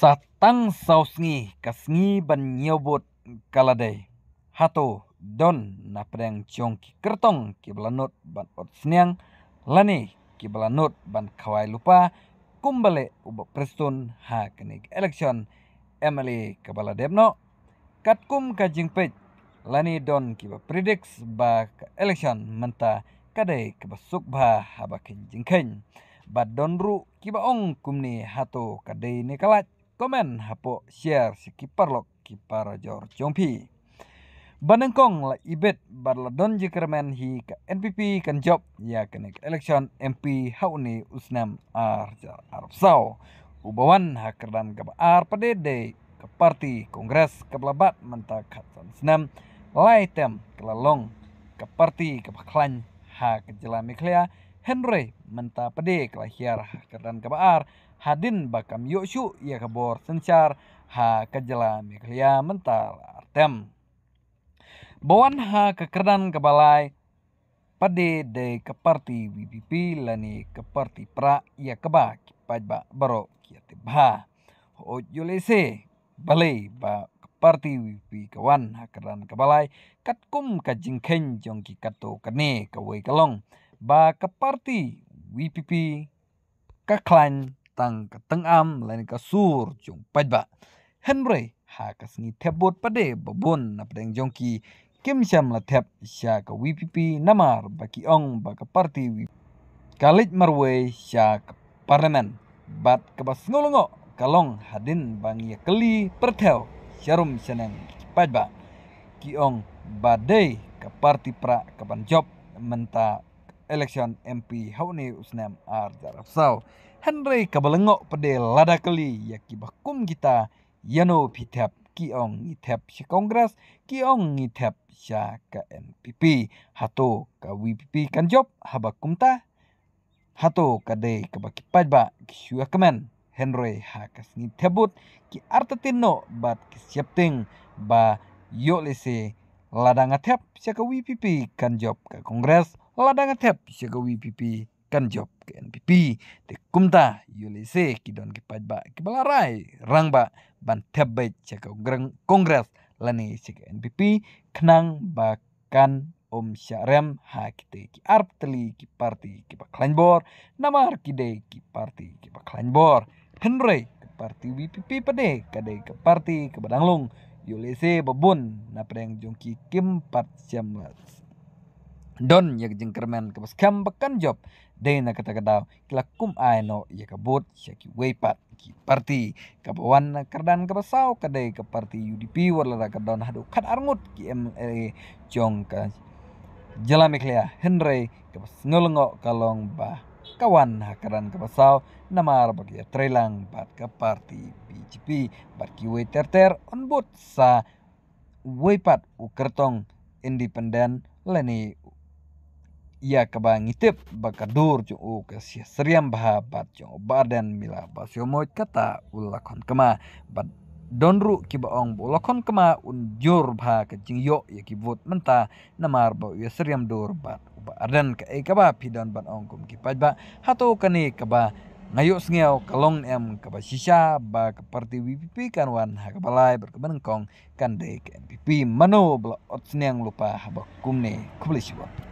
Satang sausngi kasngi ban nyobot kaladai. Hato don na pedang chong ki kertong ki ban ot lani ki belanut ban kawai lupa. Kumbale ubo prestun ha kenik election emily kabala debno. Katkum ka jingpej lani don ki ba predicts ba election menta. Kadai ke basuk ba habakin jingkhen ba donru ki ba kumni hato kadai ni kalat komen hapo share si kiparlok kipar jor jongpi Banengkong la ibet bar la don jikermen hi ka NPP kan job ya kenek election MP hauni usnam ar Arab Sau ubawan hakerdan ka ar pade de ke parti kongres ke belabat menta khatan senam lai tem kelalong ke parti ke baklan ha ke jelami Henry menta pade ke lahiar hakerdan ke ar hadin bakam yoshu ia kabor sencar. Ha kajela miklia mental artem. Bawan ha kekerdan kebalai. Pade de keparti WPP lani keparti pra ia keba pajba baro kiate bah o yulese balai ba keparti WPP kawan ha kekerdan kebalai. Katkum kajingken jongki kato kane kawai kalong ba keparti WPP kaklan tang ka am lain ka sur jong pajba henry ha ka sngi tebot pade babon na pedeng jongki. Kim syam la tep sya ka wpp namar baki ong ba ka parti wi kalit marwe sya ka parlemen. Bat ka bas ngolongo kalong hadin bang ya keli pertel syarum seneng pajba ki ong badai ka parti pra ban job menta election MP hauni usnam ar jarap sau Henry kabalengok pede lada kali ya bakum kita yano pitap kiong ngitap si kongres kiong ngitap sya ka NPP hato ka WPP kan job habakum ta. Hato ka baki pajba kisua kemen. Henry hakas ngitebut ki artatino bat kisiapting ba yo lese ladang atep sya ka WPP kan job ka kongres ladang atep sya ka WPP kan job ke NPP te kumta yulise kidon ki pajba ki balarai. Rangba ban tebet cek kongres. Lani cek NPP kenang bakan om syarem ha kite ki arp teli ki parti ki bor namar kide ki parti ki bor. Henry ki parti WPP pade kade ke parti ke badanglung yulise babun na preng jongki kim pat don yak jengkermen ke kam bakan job. Na kata kata kila kum ai no ya kabut syaki weipat ki parti. Kabawan kardan kabasau kadai ke parti UDP warla kadon hadu kat arngut ki MLA jong ka jalami Henry kabas ngolongo kalong ba kawan hakaran kabasau namar bagi trelang bat ke parti BJP bat ki terter on bot sa weipat ukertong independen leni ia kaba ngitip bakadur jo o kasia seriam baha bat jo badan mila basyo mo kata ulakon kama bat donru kiba ong bolakon kama unjur bha ke jingyo ya kibut menta namar ba ya seriam dur bat uba adan ka e kaba pidan bat ong kum kipaj ba hato kani kaba ngayo sengiau kalong em kaba sisa ba ke parti WPP kan wan ha kabalai berkebenengkong kan de ke NPP mano bla ot lupa haba kumne kublisiwa